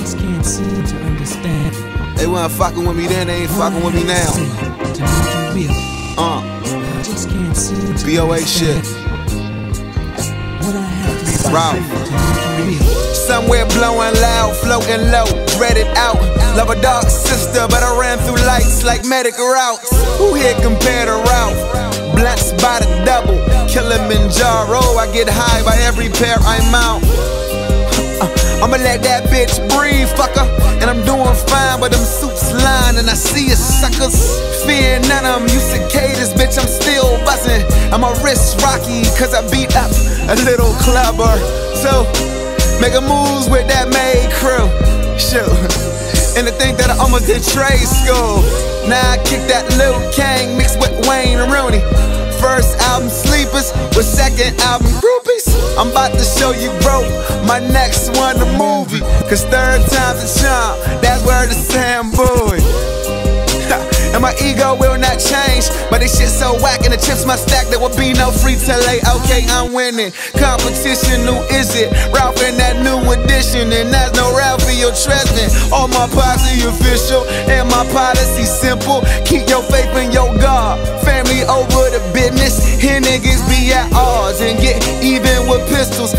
just can't seem to understand. They weren't fucking with me then, they ain't fucking with me now. To make you real. Uh, I just can't seem to BOA shit. What I have to say Ralph. to make you real. Somewhere blowing loud, floating low, dread it out. Love a dark sister, but I ran through lights like medic routes. Who here compare to Ralph? Blunts by the double, Kilimanjaro. I get high by every pair I mount. I'ma let that bitch breathe, fucker. And I'm doing fine, but them suits line, and I see you suckers. Fear none of them, you cicadas, bitch. I'm still buzzing. And my wrist rocky, cause I beat up a little clubber. So, making moves with that maid crew. Shoot. And to think that I almost did trade school. Now I kick that Lil Kang mixed with Wayne Rooney. First album Sleepers with second album Groupies. I'm about to show you. My next one a movie. Cause third time's a charm. That's where the Sam boy. And my ego will not change. But this shit so whack and the chips my stack, there will be no free delay. Okay, I'm winning. Competition, who is it? Ralph in that new edition. And that's no Ralphie or Tresvant. All my policy official. And my policy simple. Keep your faith in your God. Family over the business. Here niggas be at odds and get even with pistols.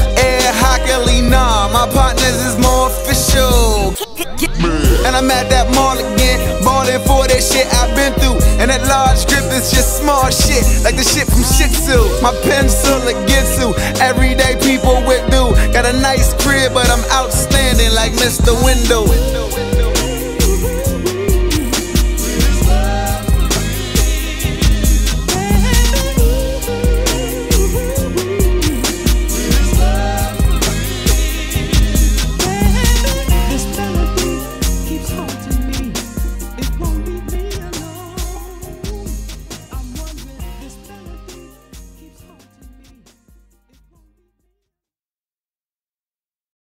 I'm at that mall again, ballin' for that shit I've been through. And that large grip is just small shit, like the shit from Shih Tzu. My pencil against you, everyday people with do. Got a nice crib, but I'm outstanding like Mr. Window. Haunting